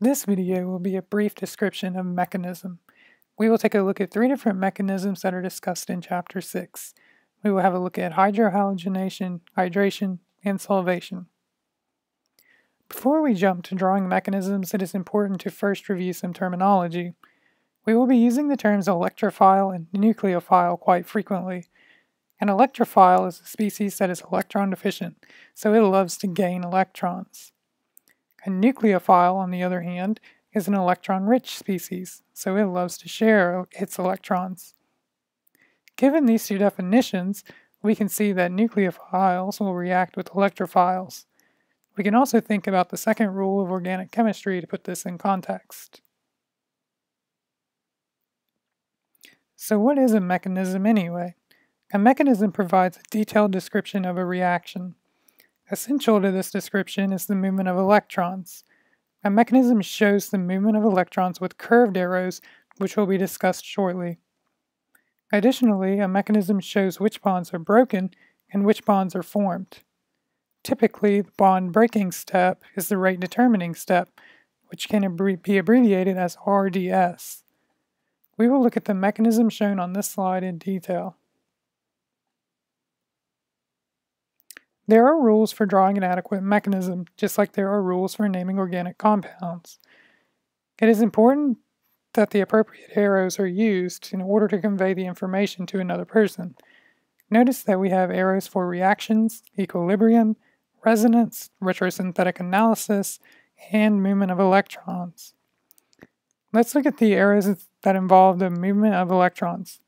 This video will be a brief description of mechanism. We will take a look at three different mechanisms that are discussed in Chapter 6. We will have a look at hydrohalogenation, hydration, and solvation. Before we jump to drawing mechanisms, it is important to first review some terminology. We will be using the terms electrophile and nucleophile quite frequently. An electrophile is a species that is electron deficient, so it loves to gain electrons. A nucleophile, on the other hand, is an electron-rich species, so it loves to share its electrons. Given these two definitions, we can see that nucleophiles will react with electrophiles. We can also think about the second rule of organic chemistry to put this in context. So what is a mechanism anyway? A mechanism provides a detailed description of a reaction. Essential to this description is the movement of electrons. A mechanism shows the movement of electrons with curved arrows, which will be discussed shortly. Additionally, a mechanism shows which bonds are broken and which bonds are formed. Typically, the bond breaking step is the rate determining step, which can be abbreviated as RDS. We will look at the mechanism shown on this slide in detail. There are rules for drawing an adequate mechanism, just like there are rules for naming organic compounds. It is important that the appropriate arrows are used in order to convey the information to another person. Notice that we have arrows for reactions, equilibrium, resonance, retrosynthetic analysis, and movement of electrons. Let's look at the arrows that involve the movement of electrons.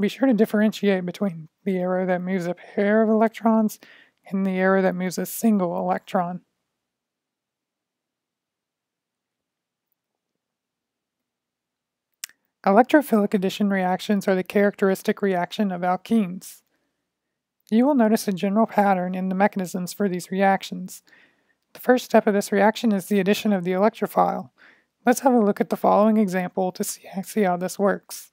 Be sure to differentiate between the arrow that moves a pair of electrons in the arrow that moves a single electron. Electrophilic addition reactions are the characteristic reaction of alkenes. You will notice a general pattern in the mechanisms for these reactions. The first step of this reaction is the addition of the electrophile. Let's have a look at the following example to see how this works.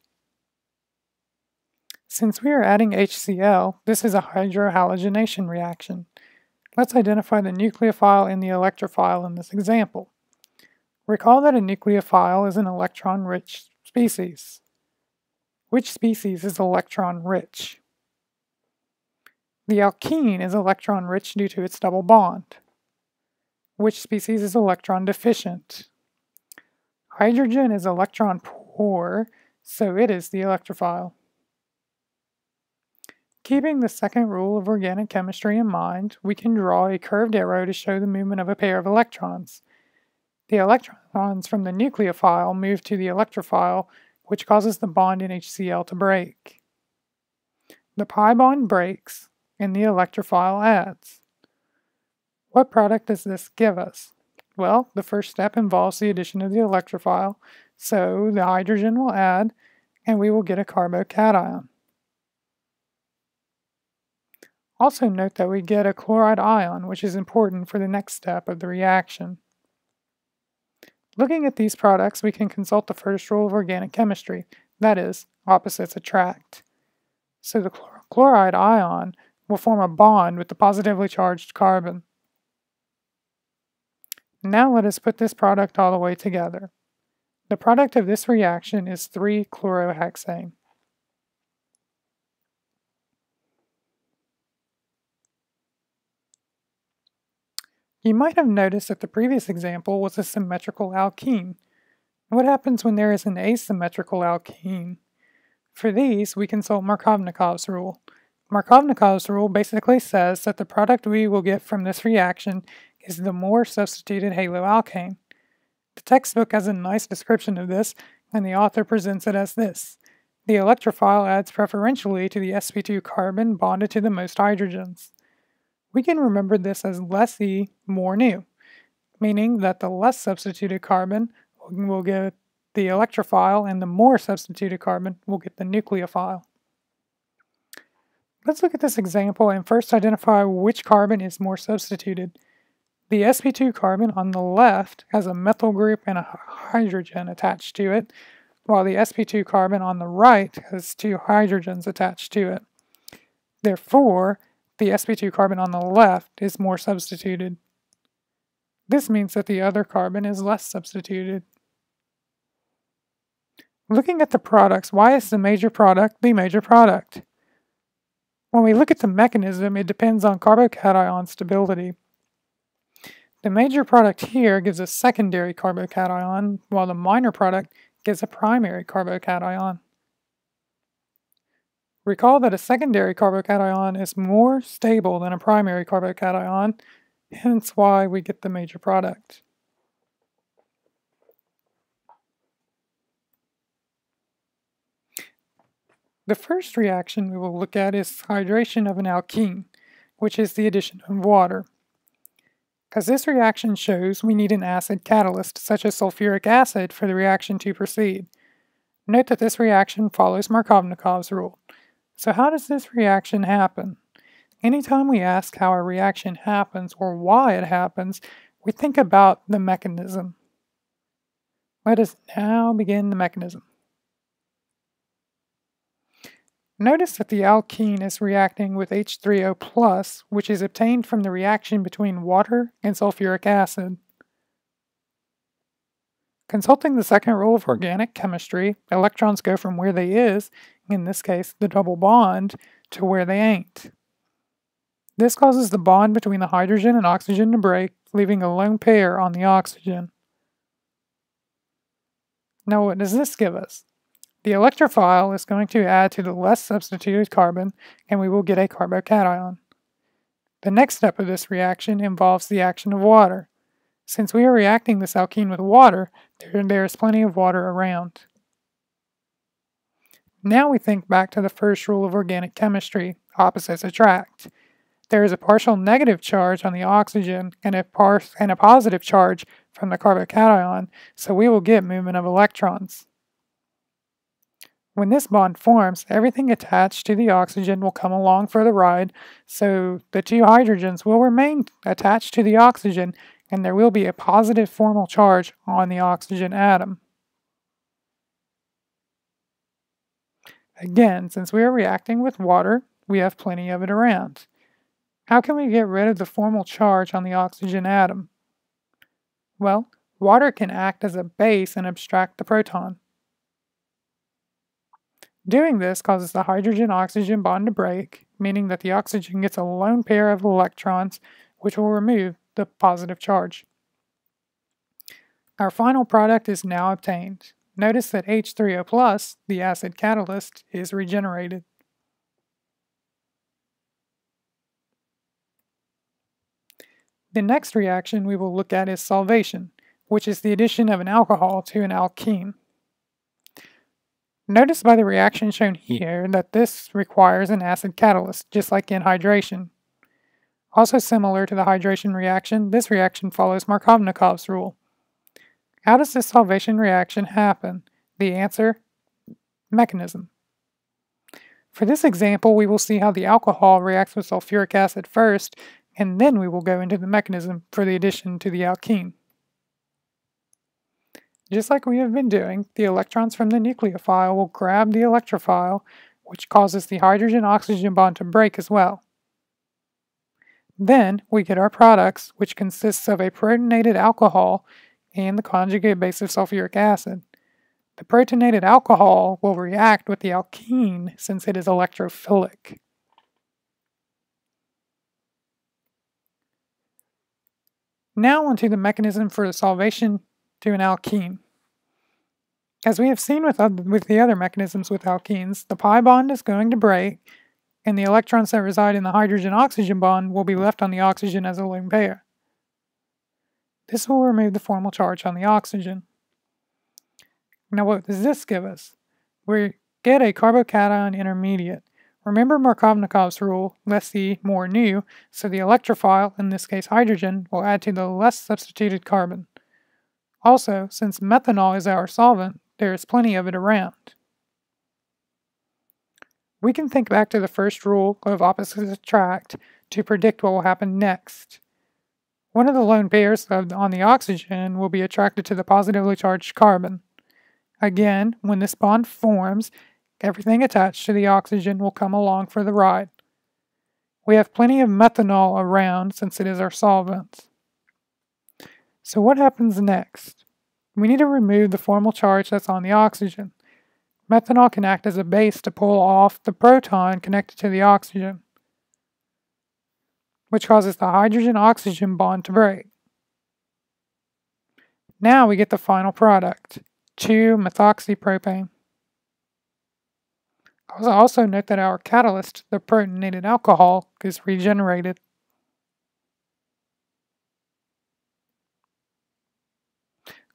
Since we are adding HCl, this is a hydrohalogenation reaction. Let's identify the nucleophile and the electrophile in this example. Recall that a nucleophile is an electron-rich species. Which species is electron-rich? The alkene is electron-rich due to its double bond. Which species is electron-deficient? Hydrogen is electron-poor, so it is the electrophile. Keeping the second rule of organic chemistry in mind, we can draw a curved arrow to show the movement of a pair of electrons. The electrons from the nucleophile move to the electrophile, which causes the bond in HCl to break. The pi bond breaks, and the electrophile adds. What product does this give us? Well, the first step involves the addition of the electrophile, so the hydrogen will add, and we will get a carbocation. Also note that we get a chloride ion, which is important for the next step of the reaction. Looking at these products, we can consult the first rule of organic chemistry, that is, opposites attract. So the chloride ion will form a bond with the positively charged carbon. Now let us put this product all the way together. The product of this reaction is 3-chlorohexane. You might have noticed that the previous example was a symmetrical alkene. What happens when there is an asymmetrical alkene? For these, we consult Markovnikov's rule. Markovnikov's rule basically says that the product we will get from this reaction is the more substituted haloalkane. The textbook has a nice description of this, and the author presents it as this. The electrophile adds preferentially to the sp2 carbon bonded to the most hydrogens. We can remember this as less E, more nu, meaning that the less substituted carbon will get the electrophile and the more substituted carbon will get the nucleophile. Let's look at this example and first identify which carbon is more substituted. The sp2 carbon on the left has a methyl group and a hydrogen attached to it, while the sp2 carbon on the right has two hydrogens attached to it. Therefore, the sp2 carbon on the left is more substituted. This means that the other carbon is less substituted. Looking at the products, why is the major product the major product? When we look at the mechanism, it depends on carbocation stability. The major product here gives a secondary carbocation, while the minor product gives a primary carbocation. Recall that a secondary carbocation is more stable than a primary carbocation, hence why we get the major product. The first reaction we will look at is hydration of an alkene, which is the addition of water. Because this reaction shows we need an acid catalyst, such as sulfuric acid, for the reaction to proceed. Note that this reaction follows Markovnikov's rule. So how does this reaction happen? Anytime we ask how a reaction happens or why it happens, we think about the mechanism. Let us now begin the mechanism. Notice that the alkene is reacting with H3O+, which is obtained from the reaction between water and sulfuric acid. Consulting the second rule of organic chemistry, electrons go from where they is, in this case the double bond, to where they ain't. This causes the bond between the hydrogen and oxygen to break, leaving a lone pair on the oxygen. Now what does this give us? The electrophile is going to add to the less substituted carbon, and we will get a carbocation. The next step of this reaction involves the action of water. Since we are reacting this alkene with water, there, there is plenty of water around. Now we think back to the first rule of organic chemistry, opposites attract. There is a partial negative charge on the oxygen and a, and a positive charge from the carbocation, so we will get movement of electrons. When this bond forms, everything attached to the oxygen will come along for the ride, so the two hydrogens will remain attached to the oxygen and there will be a positive formal charge on the oxygen atom. Again, since we are reacting with water, we have plenty of it around. How can we get rid of the formal charge on the oxygen atom? Well, water can act as a base and abstract the proton. Doing this causes the hydrogen-oxygen bond to break, meaning that the oxygen gets a lone pair of electrons, which will remove the positive charge. Our final product is now obtained. Notice that H3O+, the acid catalyst, is regenerated. The next reaction we will look at is solvation, which is the addition of an alcohol to an alkene. Notice by the reaction shown here that this requires an acid catalyst, just like in hydration. Also similar to the hydration reaction, this reaction follows Markovnikov's rule. How does this solvation reaction happen? The answer, mechanism. For this example, we will see how the alcohol reacts with sulfuric acid first, and then we will go into the mechanism for the addition to the alkene. Just like we have been doing, the electrons from the nucleophile will grab the electrophile, which causes the hydrogen-oxygen bond to break as well. Then we get our products, which consists of a protonated alcohol and the conjugate base of sulfuric acid. The protonated alcohol will react with the alkene since it is electrophilic. Now onto the mechanism for the solvation to an alkene. As we have seen with, with the other mechanisms with alkenes, the pi bond is going to break, and the electrons that reside in the hydrogen-oxygen bond will be left on the oxygen as a lone pair. This will remove the formal charge on the oxygen. Now what does this give us? We get a carbocation intermediate. Remember Markovnikov's rule, less the more nu, so the electrophile, in this case hydrogen, will add to the less substituted carbon. Also, since methanol is our solvent, there is plenty of it around. We can think back to the first rule of opposites attract to predict what will happen next. One of the lone pairs on the oxygen will be attracted to the positively charged carbon. Again, when this bond forms, everything attached to the oxygen will come along for the ride. We have plenty of methanol around since it is our solvent. So what happens next? We need to remove the formal charge that's on the oxygen. Methanol can act as a base to pull off the proton connected to the oxygen, which causes the hydrogen-oxygen bond to break. Now we get the final product, 2-methoxypropane. Also note that our catalyst, the protonated alcohol, is regenerated.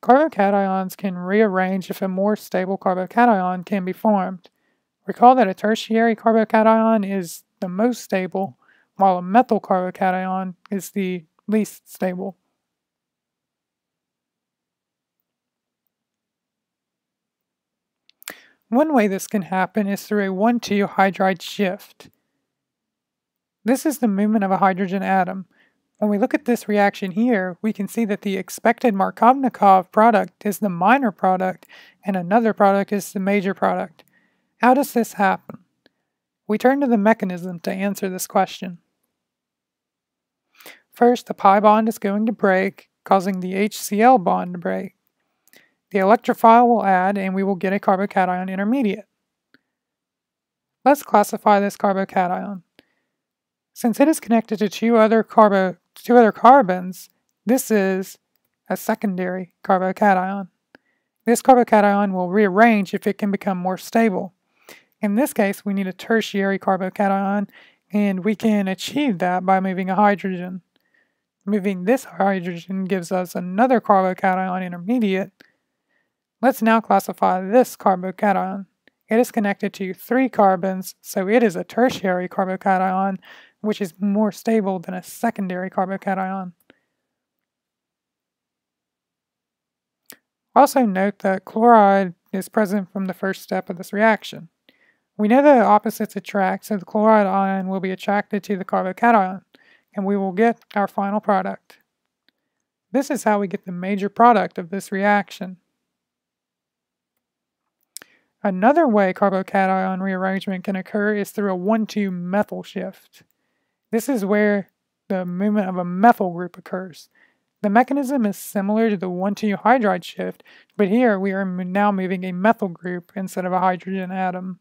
Carbocations can rearrange if a more stable carbocation can be formed. Recall that a tertiary carbocation is the most stable, while a methyl carbocation is the least stable. One way this can happen is through a 1,2 hydride shift. This is the movement of a hydrogen atom. When we look at this reaction here, we can see that the expected Markovnikov product is the minor product and another product is the major product. How does this happen? We turn to the mechanism to answer this question. First, the pi bond is going to break, causing the HCl bond to break. The electrophile will add and we will get a carbocation intermediate. Let's classify this carbocation. Since it is connected to two other, carbo, two other carbons, this is a secondary carbocation. This carbocation will rearrange if it can become more stable. In this case, we need a tertiary carbocation, and we can achieve that by moving a hydrogen. Moving this hydrogen gives us another carbocation intermediate, Let's now classify this carbocation. It is connected to three carbons, so it is a tertiary carbocation, which is more stable than a secondary carbocation. Also note that chloride is present from the first step of this reaction. We know that opposites attract, so the chloride ion will be attracted to the carbocation, and we will get our final product. This is how we get the major product of this reaction. Another way carbocation rearrangement can occur is through a 1,2 methyl shift. This is where the movement of a methyl group occurs. The mechanism is similar to the 1,2 hydride shift, but here we are now moving a methyl group instead of a hydrogen atom.